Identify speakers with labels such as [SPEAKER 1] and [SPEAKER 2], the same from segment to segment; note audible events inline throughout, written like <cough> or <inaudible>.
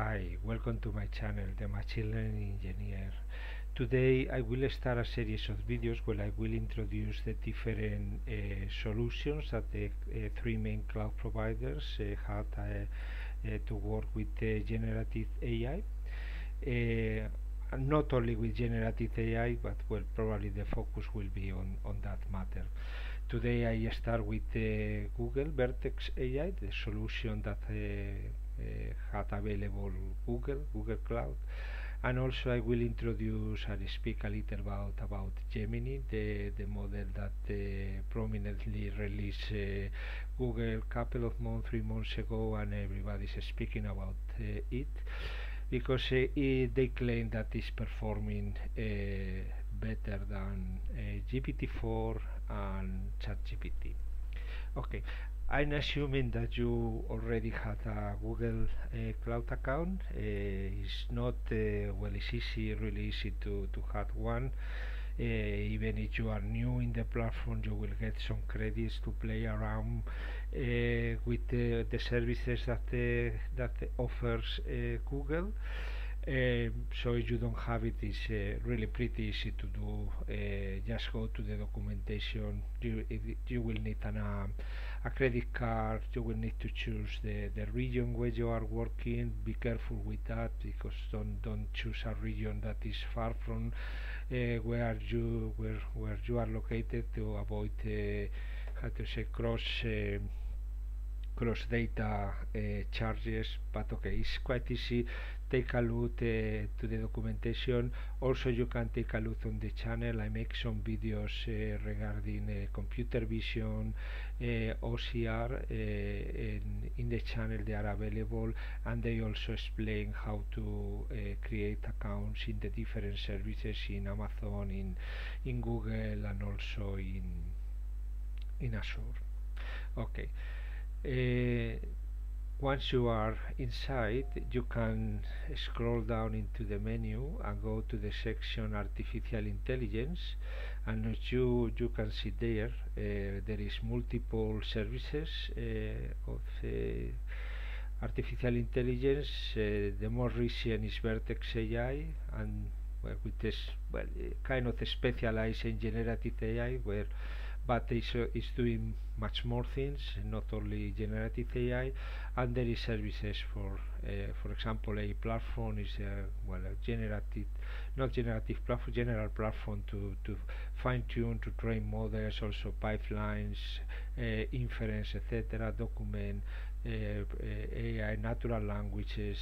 [SPEAKER 1] Hi, welcome to my channel, The Machine Learning Engineer. Today I will start a series of videos where I will introduce the different uh, solutions that the uh, three main cloud providers uh, had uh, to work with generative AI. not only with generative AI, but well, probably the focus will be on, on that matter. Today I start with Google Vertex AI, the solution that uh, Eh, had available Google, Google Cloud. And also I will introduce and speak a little about about Gemini, the, the model that uh, prominently released uh, Google a couple of months, three months ago, and everybody's speaking about uh, it because uh, it, they claim that it's performing uh, better than GPT-4 and ChatGPT. Okay, I'm assuming that you already had a Google uh, Cloud account. Uh, it's not uh, well. It's easy, really easy to to have one. Uh, even if you are new in the platform, you will get some credits to play around uh, with the, the services that that offers uh, Google. so if you don't have it, it's really pretty easy to do. just go to the documentation. You you will need an a credit card you will need to choose the, the region where you are working. Be careful with that because don't don't choose a region that is far from uh, where you where where you are located to avoid uh, how to say cross uh, cross data uh, charges. But okay it's quite easy take a look uh, to the documentation. Also you can take a look on the channel. I make some videos uh, regarding computer vision OCR in, in, the channel. They are available and they also explain how to create accounts in the different services in Amazon in in Google and also in in Azure. Okay once you are inside you can scroll down into the menu and go to the section artificial intelligence and as you you can see there uh, there is multiple services uh, of uh, artificial intelligence the more recent is Vertex AI and well, with well kind of specialized in generative AI where but it's, uh, it's doing much more things not only generative AI and there is services for uh, for example a platform is uh, well a generative not generative platform general platform to to fine-tune to train models also pipelines uh, inference etc document uh, uh, AI natural languages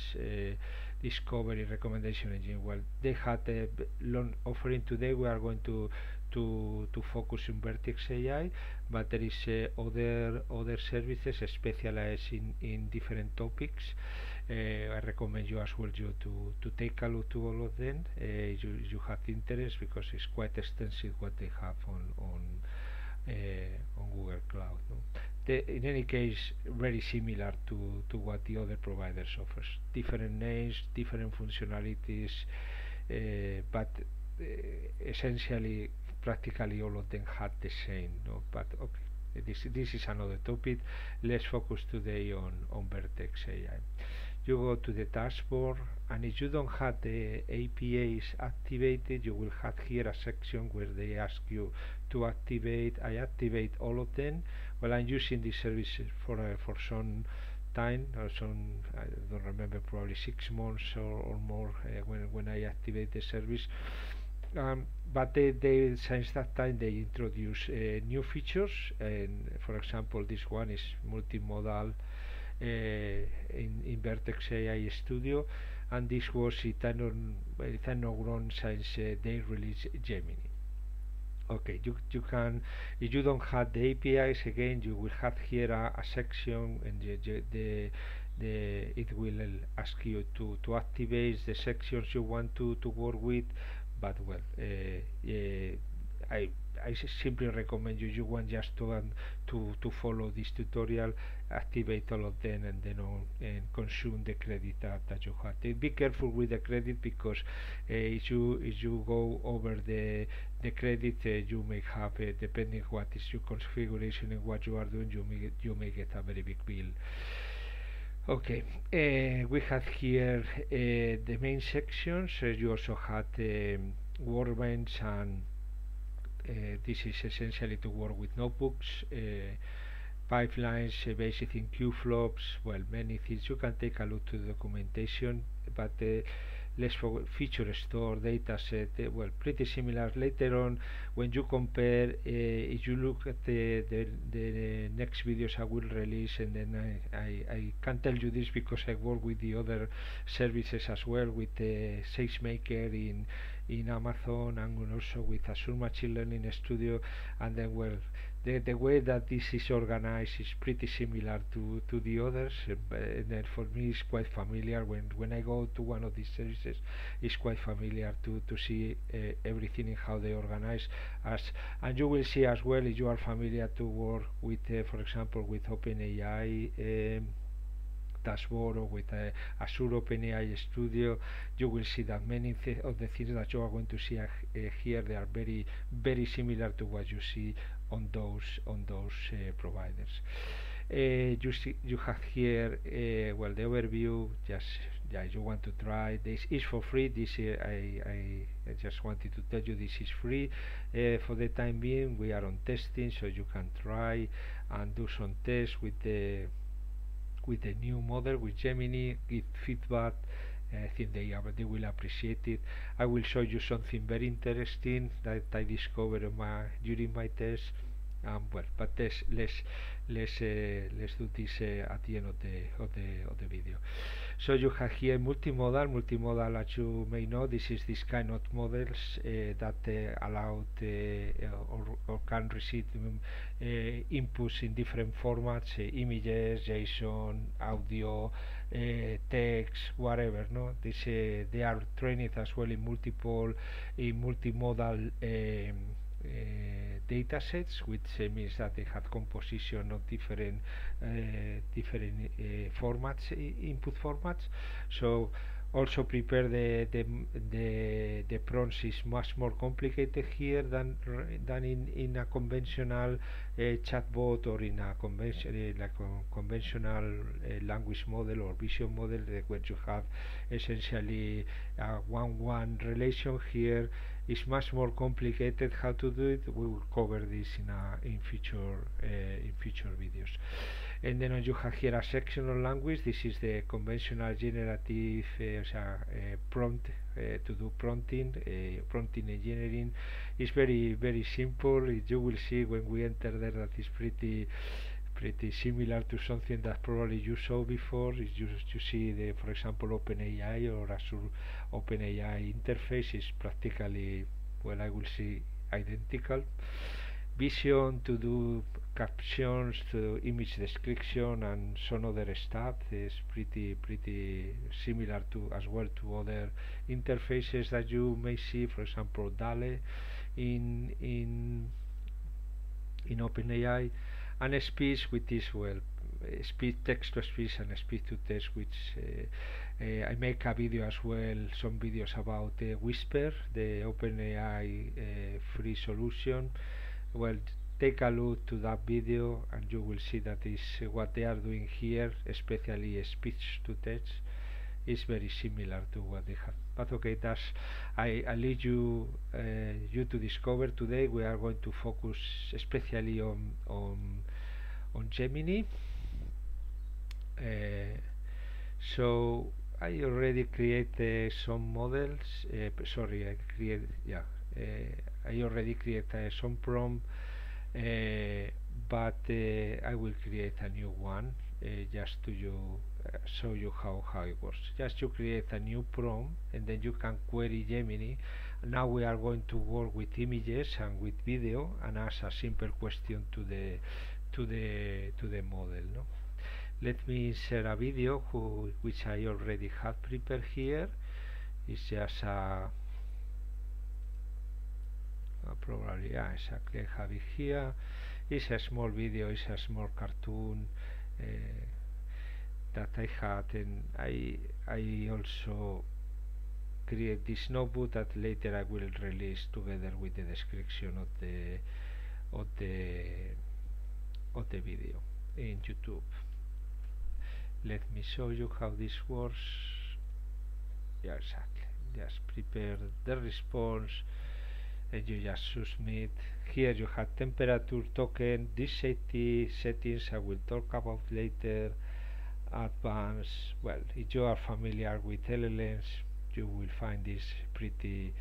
[SPEAKER 1] discovery recommendation engine. Well they had a long offering. Today we are going to to to focus in Vertex AI but there is uh, other other services specialized in in different topics. Uh, I recommend you as well you to to take a look to all of them. Uh, you you have interest because it's quite extensive what they have on on uh, on Google Cloud no? in any case very similar to to what the other providers offers. Different names different functionalities uh, but uh, essentially practically all of them had the same no? But okay this this is another topic. Let's focus today on on Vertex AI you go to the dashboard and if you don't have the APIs activated you will have here a section where they ask you to activate. I activate all of them. Well I'm using this service for uh, for some time or some I don't remember probably six months or, or more uh, when when I activate the service um, but they, they, since that time they introduce uh, new features and for example this one is multimodal uh, in, in Vertex AI Studio and this was it had not grown since uh, they released Gemini. Okay you, you can if you don't have the APIs again you will have here a, a section and the, the, the it will ask you to, to activate the sections you want to, to work with but well uh, I I simply recommend you you want just to um, to to follow this tutorial activate all of them and then on, and consume the credit that, that you have. Be careful with the credit because uh, if you if you go over the the credit uh, you may have uh, depending what is your configuration and what you are doing you may you may get a very big bill Okay, uh, we have here uh, the main sections. Uh, you also had um, workbench and this is essentially to work with notebooks, pipelines based in Kubeflows, well many things. You can take a look to the documentation, but let's feature store data set uh, well pretty similar. Later on when you compare uh, if you look at the, the, the next videos I will release and then I, I, I can tell you this because I work with the other services as well with the SageMaker in in Amazon and also with Azure Machine Learning Studio. And then well the, the way that this is organized is pretty similar to, to the others uh, and for me it's quite familiar. When, when I go to one of these services it's quite familiar to, to see uh, everything and how they organize as and you will see as well if you are familiar to work with uh, for example with OpenAI um, dashboard or with uh, Azure OpenAI Studio you will see that many th of the things that you are going to see uh, here they are very very similar to what you see on those on those uh, providers. Uh, you see, you have here uh, well the overview. Just yeah, you want to try this is for free. This I, I I just wanted to tell you this is free for the time being. We are on testing, so you can try and do some tests with the with the new model with Gemini, give feedback. I think they are, they will appreciate it. I will show you something very interesting that I discovered my, during my test. Um, well, but let's let's let's uh, let's do this uh, at the end of the of the of the video. So you have here multimodal. Multimodal, as you may know, this is this kind of models uh, that allow or, or can receive um, inputs in different formats: images, JSON, audio, uh, text, whatever. No, this they are trained as well in multiple in multimodal. Um, uh, data sets which uh, means that they have composition of different uh, different formats input formats so also prepare the the the, the prompts is much more complicated here than than in in a conventional uh, chatbot or in a convention in a con conventional uh, language model or vision model where you have essentially a one-one relation here is much more complicated how to do it. We will cover this in a in future uh, in future videos and then you have here a section on language this is the conventional generative uh, prompt uh, to do prompting prompting engineering. Is very very simple. You will see when we enter there that is pretty pretty similar to something that probably you saw before. Is you, you see the for example OpenAI or Azure OpenAI interface is practically well I will see identical vision to do captions to image description and some other stuff. Is pretty pretty similar to as well to other interfaces that you may see for example DALL-E in in in OpenAI and speech which is well speech text to speech and speech to text which uh, uh, I make a video as well some videos about uh, Whisper the OpenAI uh, free solution well take a look to that video and you will see that is what they are doing here especially speech to text is very similar to what they have. But okay that's I, I leave you uh, you to discover. Today we are going to focus especially on on on Gemini. Uh, so I already created some models uh, sorry I create yeah uh, I already created some prompt uh, but uh, I will create a new one uh, just to you show you how, how it works. Just to create a new prompt and then you can query Gemini. Now we are going to work with images and with video and ask a simple question to the to the to the model no? let me share a video who, which I already have prepared here. It's just a probably yeah exactly I have it here it's a small video it's a small cartoon uh, that I had and I I also create this notebook that later I will release together with the description of the of the of the video in YouTube. Let me show you how this works. Yeah exactly. Just prepare the response you just submit here you have temperature token these safety settings I will talk about later. Advanced well if you are familiar with LLMs you will find this pretty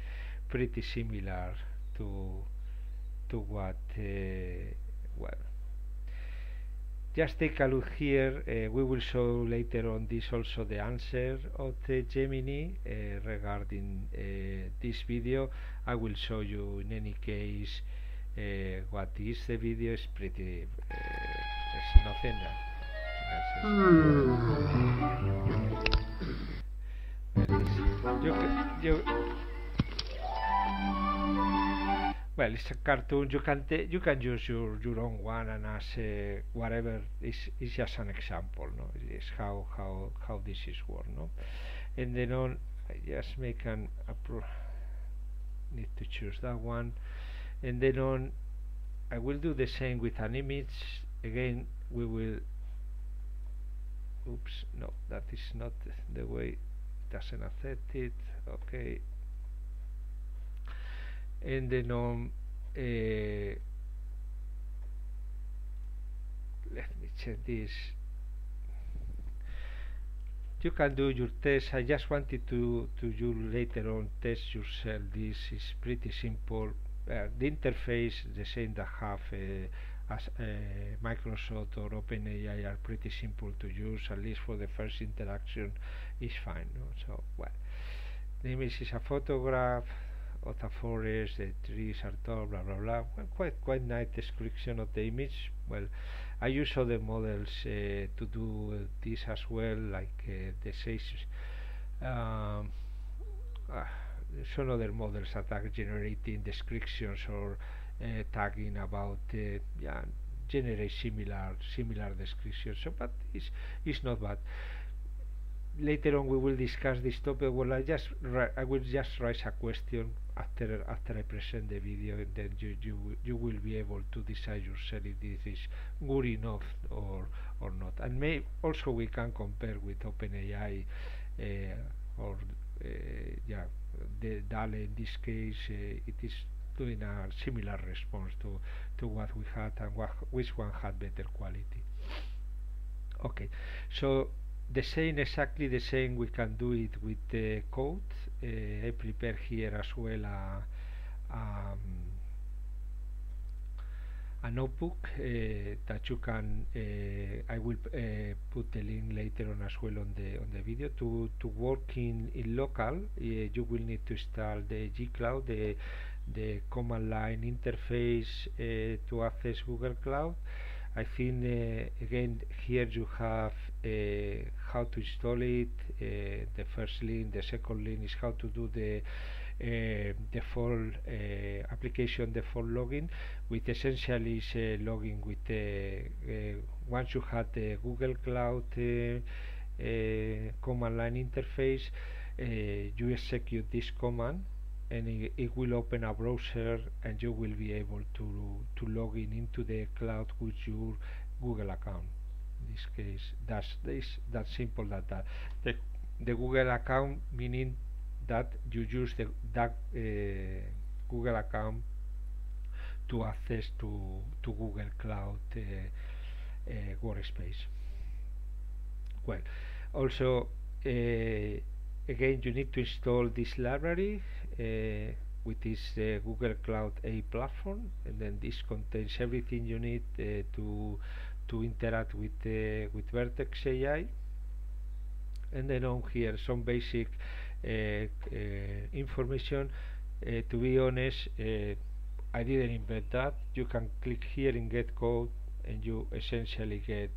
[SPEAKER 1] pretty similar to to what uh, well just take a look here. Uh, we will show later on this also the answer of the Gemini uh, regarding uh, this video. I will show you in any case uh, what is the video. Is pretty uh, there's nothing. That you, you well it's a cartoon you can you can use your your own one and as uh, whatever is is just an example no? It's how how how this is work no? And then on I just make an need to choose that one. And then on I will do the same with an image. Again we will oops no that is not the way it doesn't affect it. Okay and then on uh, let me check this. You can do your test. I just wanted to to you later on test yourself. This is pretty simple. Uh, the interface the same that have uh, as uh, Microsoft or OpenAI are pretty simple to use. At least for the first interaction is fine no? so well the image is a photograph of a forest the trees are tall blah blah blah well, quite quite nice description of the image. Well I use other models uh, to do this as well like uh, the says um, uh, some other models that are generating descriptions or uh, tagging about uh, yeah generate similar similar descriptions. So but it's, it's not bad. Later on we will discuss this topic. Well I just I will just raise a question after after I present the video then you you you will be able to decide yourself if this is good enough or or not. And may also we can compare with OpenAI uh, or uh, yeah the DALL in this case uh, it is doing a similar response to to what we had and what, which one had better quality. Okay so the same exactly the same we can do it with the code. Uh, I prepare here as well a, um, a notebook uh, that you can uh, I will uh, put the link later on as well on the on the video. To to work in in local uh, you will need to install the G-Cloud the the command line interface uh, to access Google Cloud. I think again here you have how to install it uh, the first link the second link is how to do the uh, default uh, application default login which essentially is uh, login with the once you have the Google Cloud command line interface you execute this command and it, it, will open a browser and you will be able to to log in into the cloud with your Google account this case that's this that simple that, that the, the Google account meaning that you use the that uh, Google account to access to to Google Cloud uh, uh, workspace. Well also uh, again you need to install this library uh, with this Google Cloud AI platform and then this contains everything you need uh, to to interact with uh, with Vertex AI and then on here some basic uh, uh, information. To be honest I didn't invent that. You can click here in get code and you essentially get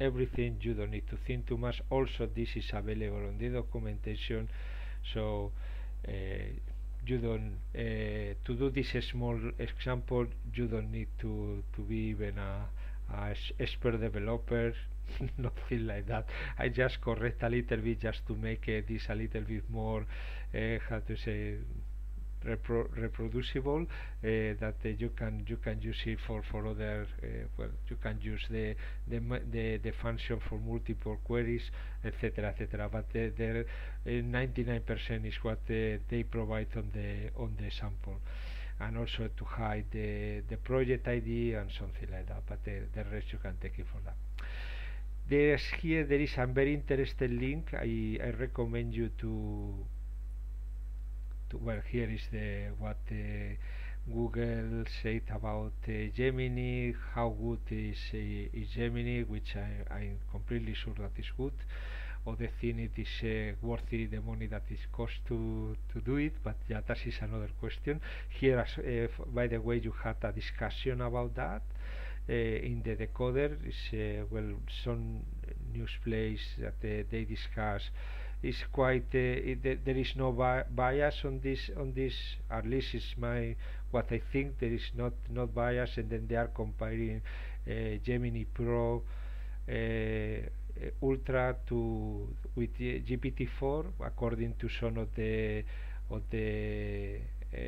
[SPEAKER 1] everything. You don't need to think too much. Also this is available on the documentation. So uh, you don't uh, to do this small example you don't need to to be even a, a expert developer <laughs> nothing like that. I just correct a little bit just to make uh, this a little bit more uh, how to say repro reproducible that you can you can use it for for other well you can use the the the, the function for multiple queries etc etc but the 99% is what they provide on the on the sample and also to hide the, the project ID and something like that but the, the rest you can take it for that. There's here there is a very interesting link. I, I recommend you to to well here is the what uh, Google said about uh, Gemini how good is, uh, is Gemini which I, I'm completely sure that is good other thing it is uh, worthy the money that it costs to to do it but yeah that is another question. Here as, uh, by the way you had a discussion about that uh, in the decoder. Is uh, well some news plays that uh, they discuss. Is quite it, there is no bi bias on this on this at least is my what I think there is not not bias and then they are comparing Gemini Pro Ultra to with GPT-4 according to some of the of the uh,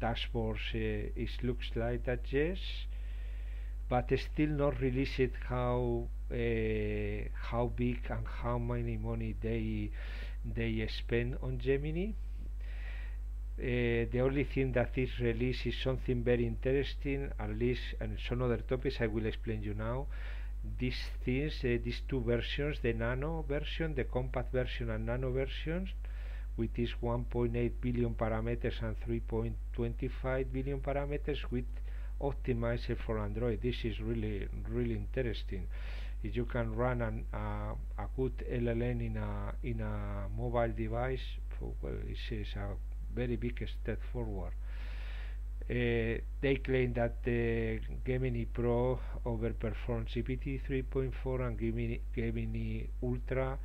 [SPEAKER 1] dashboards uh, it looks like that yes. But still not released how how big and how many money they they spend on Gemini. Uh, the only thing that is released is something very interesting at least and some other topics I will explain you now these things, uh, these two versions, the nano version, the compact version and nano versions, with these 1.8 billion parameters and 3.25 billion parameters with optimizer for Android. This is really, really interesting. If you can run an, uh, a good LLM in a in a mobile device, well, it is a very big step forward. Uh, they claim that the Gemini Pro overperforms GPT 3.4 and Gemini, Gemini Ultra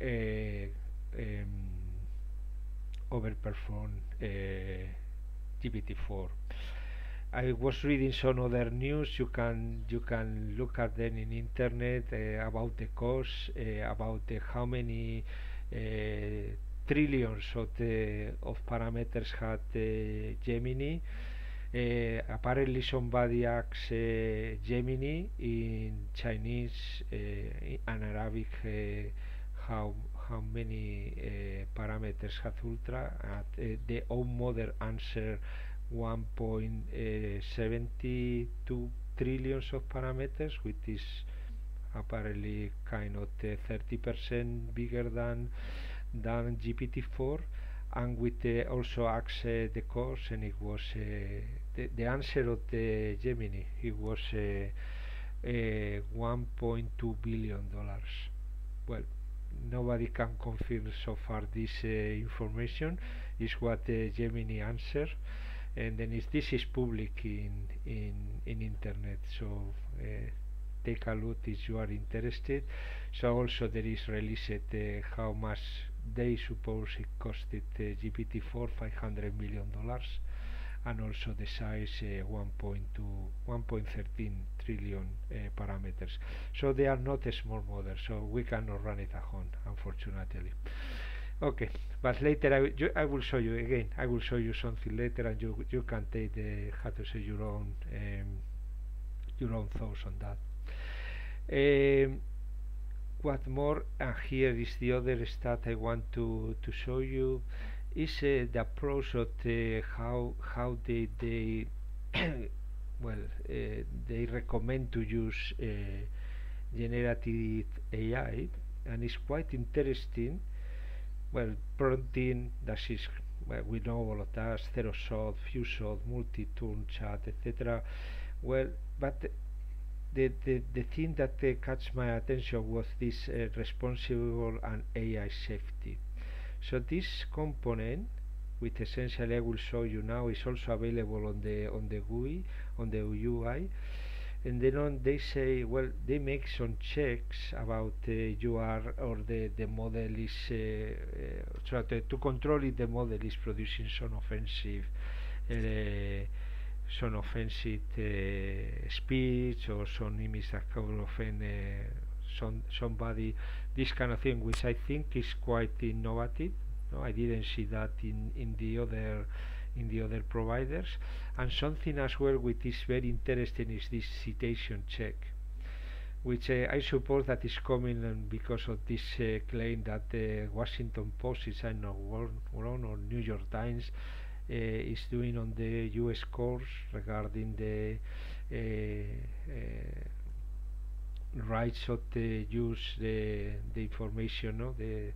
[SPEAKER 1] um, uh, GPT 4. I was reading some other news. You can you can look at them in internet uh, about the cost, uh, about the how many trillions of the of parameters had Gemini uh, apparently somebody asked uh, Gemini in Chinese uh, and Arabic eh, how how many parameters has Ultra? The own model answered 1.72 trillions of parameters which is apparently kind of 30% bigger than than GPT-4 and with also asked the course and it was the, the answer of the Gemini. It was uh, uh, 1.2 billion dollars. Well nobody can confirm so far this uh, information. Is what the Gemini answer. And then if this is public in in in internet. So take a look if you are interested. So also there is released uh, how much they suppose it costed uh, GPT-4 500 million dollars and also the size uh, 1.2 1.13 trillion uh, parameters. So they are not a small model so we cannot run it at home unfortunately. Okay but later I, you, I will show you again I will show you something later and you you can take the how to say your own um, your own thoughts on that. Um, what more? And here is the other stat I want to to show you is uh, the approach of the how how they they <coughs> well uh, they recommend to use uh, generative AI and it's quite interesting. Well prompting that is well, we know all of that zero-shot, few-shot, multi-turn chat etc well but the, the, the thing that uh, catch my attention was this uh, responsible and AI safety so this component which essentially I will show you now is also available on the on the GUI on the UI and then on they say well they make some checks about the UR or the the model is uh, uh, so to, to control if the model is producing some offensive uh, some offensive uh, speech or some image that could offend uh, some somebody this kind of thing which I think is quite innovative no I didn't see that in in the other in the other providers and something as well which is very interesting is this citation check which uh, I suppose that is coming because of this uh, claim that the Washington Post is I know wrong or New York Times uh, is doing on the U.S. courts regarding the uh, uh, rights of the use the the information no? The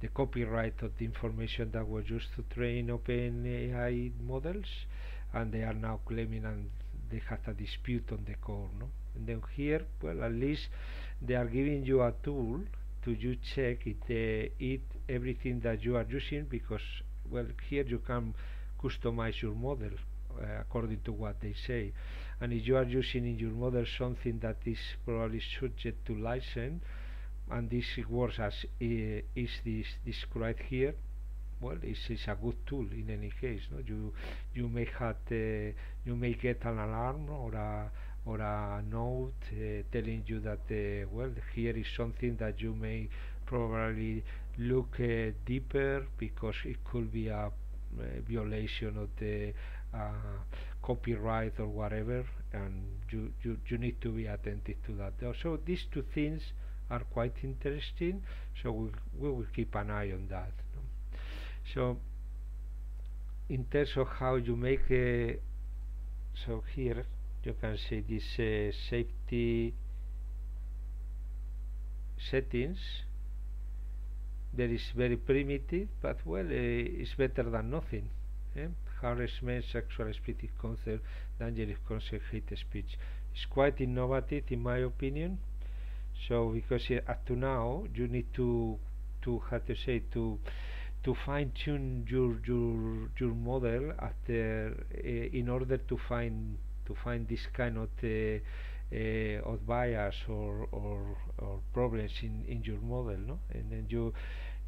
[SPEAKER 1] the copyright of the information that was used to train OpenAI models and they are now claiming and they have a dispute on the core no? And then here well at least they are giving you a tool to you check it uh, it everything that you are using because well here you can customize your model uh, according to what they say and if you are using in your model something that is probably subject to license. And this works as is this described here. Well it's, it's a good tool in any case no? You you may have uh, you may get an alarm or a or a note uh, telling you that uh, well here is something that you may probably look uh, deeper because it could be a violation of the copyright or whatever and you, you, you need to be attentive to that so these two things are quite interesting so we, we will keep an eye on that no? so in terms of how you make a so here you can see this uh, safety settings that is very primitive but well uh, it's better than nothing eh? Harassment sexual explicit concept dangerous concept hate speech. It's quite innovative in my opinion. So because up to now you need to to how to say to to fine tune your your your model after uh, in order to find to find this kind of uh, uh, of bias or, or, or problems in, in your model no? And then you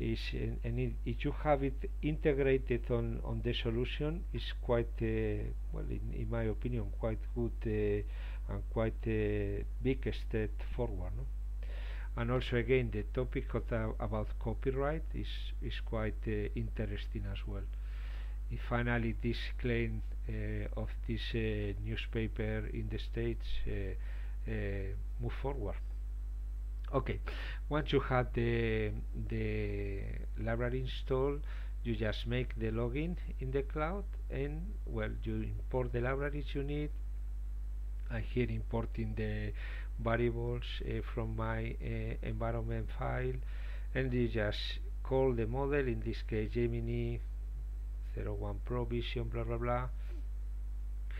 [SPEAKER 1] is and, it, if you have it integrated on on the solution is quite uh, well in, in my opinion quite good uh, and quite a big step forward no? and also again the topic the, about copyright is is quite uh, interesting as well finally this claim uh, of this uh, newspaper in the states uh, move forward okay once you have the the library installed you just make the login in the cloud and well you import the libraries you need. I'm here importing the variables uh, from my uh, environment file and you just call the model in this case Gemini 01 Pro Vision blah blah blah.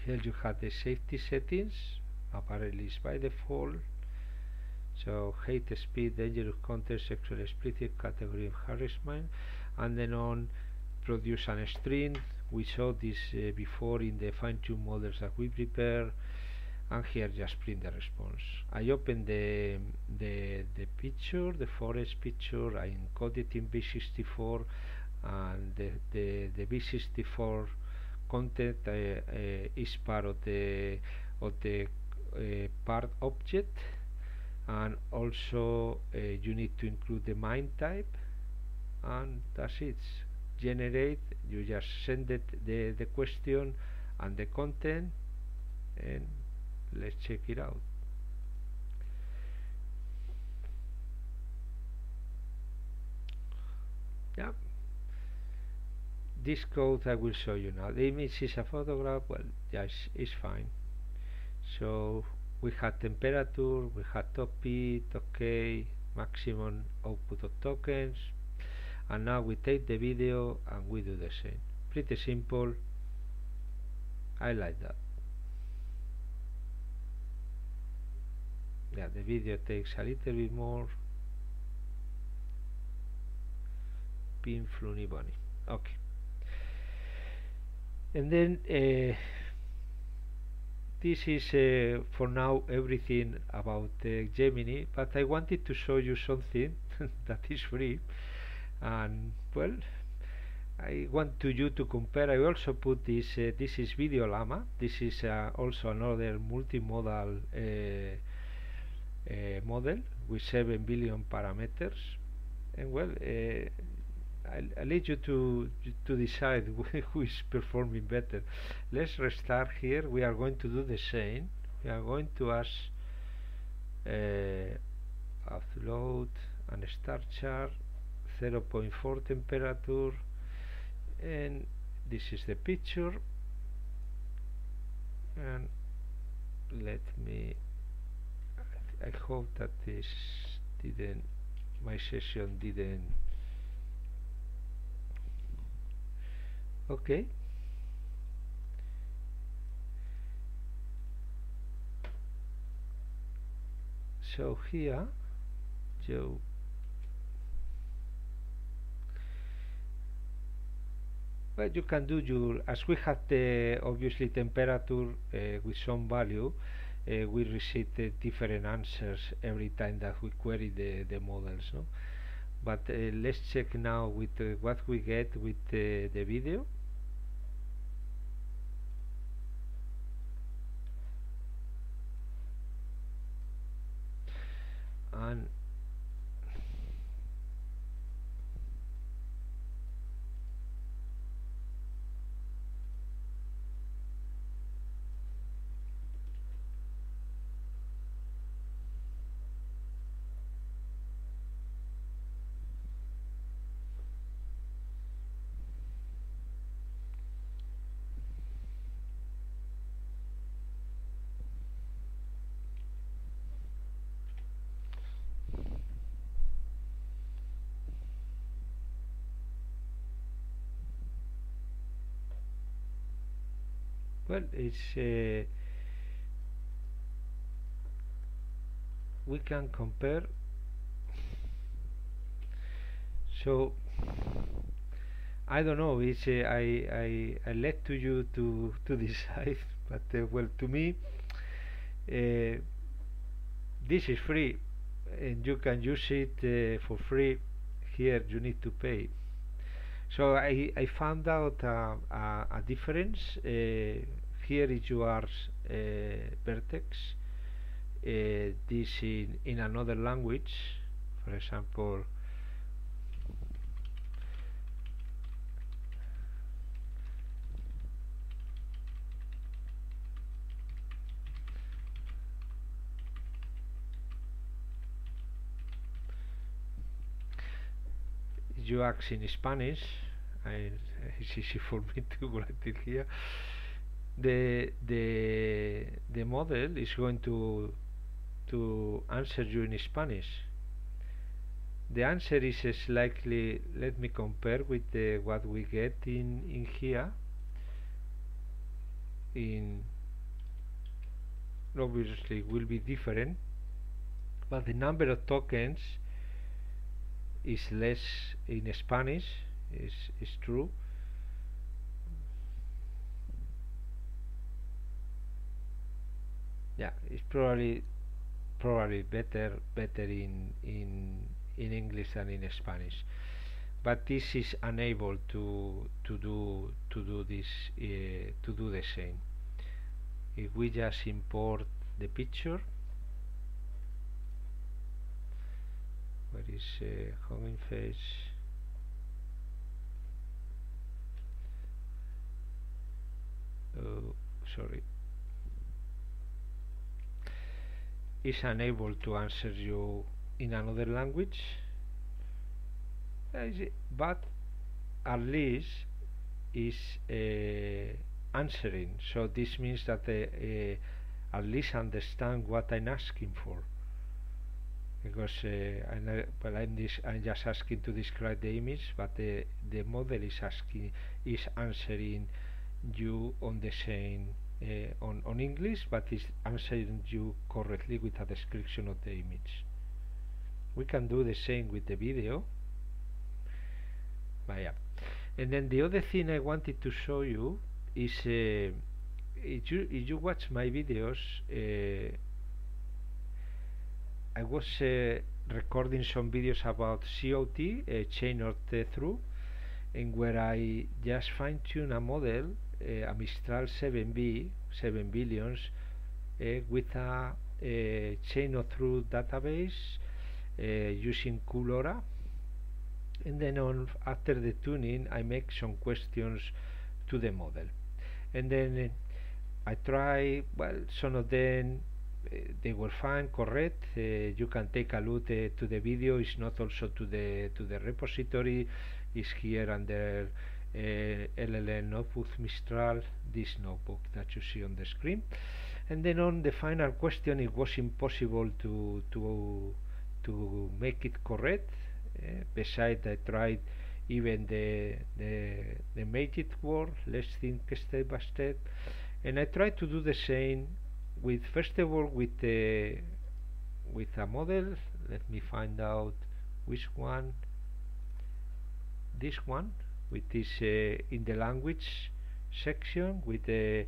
[SPEAKER 1] Here you have the safety settings apparently it's by default so hate speech dangerous content sexual explicit category of harassment and then on produce an string. We saw this uh, before in the fine-tune models that we prepare and here just print the response. I open the the the picture the forest picture. I encode it in B64, and the the, the base64 content uh, uh, is part of the of the uh, part object and also uh, you need to include the MIME type and that's it. Generate you just send it the, the question and the content and let's check it out. Yeah. This code I will show you now. The image is a photograph well yes it's fine. So we had temperature we had top bit okay maximum output of tokens and now we take the video and we do the same. Pretty simple. I like that. Yeah the video takes a little bit more. Pin floony bunny. Okay. And then uh, this is uh, for now everything about uh, Gemini but I wanted to show you something <laughs> that is free. And well I want to you to compare. I also put this uh, this is Video Llama this is uh, also another multimodal uh, uh, model with 7 billion parameters. And well uh, I, I leave you to to decide <laughs> who is performing better. Let's restart here. We are going to do the same. We are going to ask uh, upload and start chart 0.4 temperature and this is the picture and let me I, I hope that this didn't my session didn't okay so here Joe. But you can do your as we have the obviously temperature uh, with some value uh, we receive uh, different answers every time that we query the, the models no but uh, let's check now with uh, what we get with the video. And well it's uh, we can compare. So I don't know it's uh, I, I I let to you to to <laughs> decide but uh, well to me uh, this is free and you can use it uh, for free. Here you need to pay so I, I found out uh, a, a, difference uh, here is your uh, vertex. Uh, this in, in another language for example you ask in Spanish I, <laughs> it's easy for me to <laughs> write it here. The the the model is going to to answer you in Spanish. The answer is slightly let me compare with the, what we get in in here. In obviously will be different but the number of tokens is less in Spanish is is true. Yeah it's probably probably better better in in in English than in Spanish. But this is unable to to do to do this uh, to do the same. If we just import the picture where is uh, Hugging Face oh sorry. Is unable to answer you in another language? But at least is uh, answering. So this means that uh, uh, at least understand what I'm asking for because uh, I'm, well, I'm, this, I'm, just asking to describe the image but the, the model is asking is answering you on the same uh, on, on English but is answering you correctly with a description of the image. We can do the same with the video. But yeah and then the other thing I wanted to show you is uh, if you if you watch my videos I was uh, recording some videos about COT, uh, chain of thought, and where I just fine-tune a model, uh, a Mistral 7B, 7 billions, uh, with a, a chain of thought database uh, using QLoRA, and then on after the tuning I make some questions to the model. And then uh, I try well some of them uh, they were fine correct. Uh, you can take a look uh, to the video. It's not also to the to the repository. Is here under uh, LLM notebook Mistral this notebook that you see on the screen. And then on the final question it was impossible to to to make it correct. Uh, besides I tried even the the the magic word let's think step by step. And I tried to do the same with first of all with the with a model let me find out which one this one with this uh, in the language section with the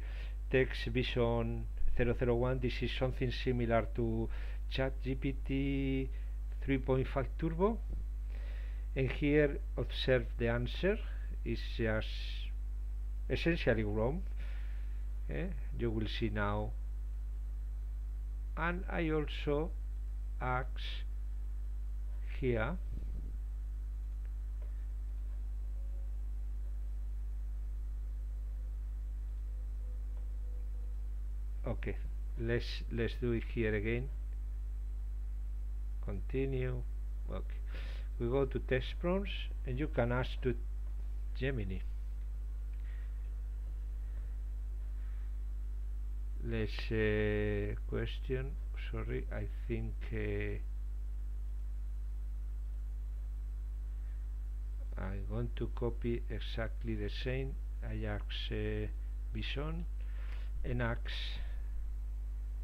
[SPEAKER 1] text bison 001 this is something similar to ChatGPT 3.5 Turbo and here observe the answer is just essentially wrong eh? you will see now and I also ask here okay let's let's do it here again. Continue okay. We go to test prompts and you can ask to Gemini let's uh, question. Sorry I think uh, I want to copy exactly the same. Ask uh, Bison and ask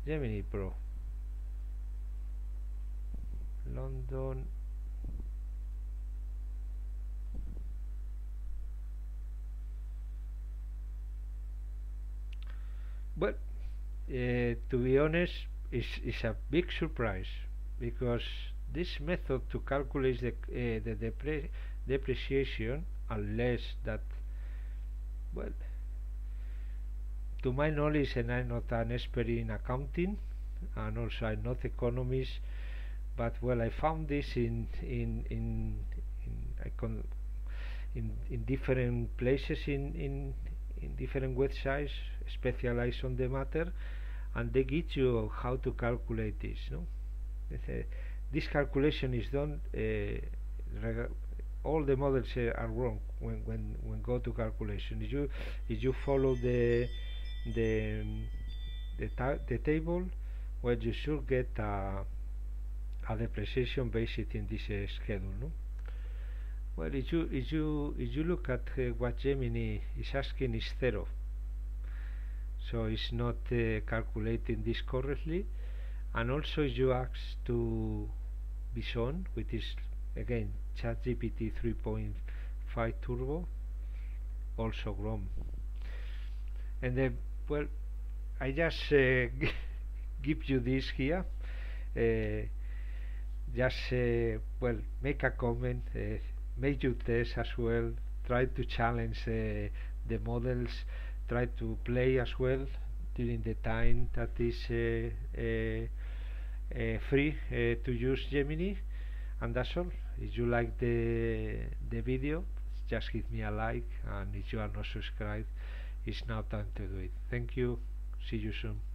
[SPEAKER 1] Gemini Pro. London. But uh, to be honest is is a big surprise because this method to calculate the uh, the depre depreciation unless that well to my knowledge and I'm not an expert in accounting and also I'm not economist but well I found this in in in in, in, in different places in, in in different websites specialized on the matter and they give you how to calculate this no? This calculation is done uh, all the models uh, are wrong when when when go to calculation. If you if you follow the the the, ta the table well you should get a, a depreciation based in this uh, schedule no? Well if you if you if you look at uh, what Gemini is asking is zero so it's not uh, calculating this correctly. And also you ask to Bison which is again ChatGPT 3.5 Turbo also wrong and then well I just uh, <laughs> give you this here. Uh, just uh, well make a comment uh, make your test as well. Try to challenge uh, the models try to play as well during the time that is uh, uh, uh free uh, to use Gemini and that's all. If you like the the video just give me a like and if you are not subscribed it's now time to do it. Thank you. See you soon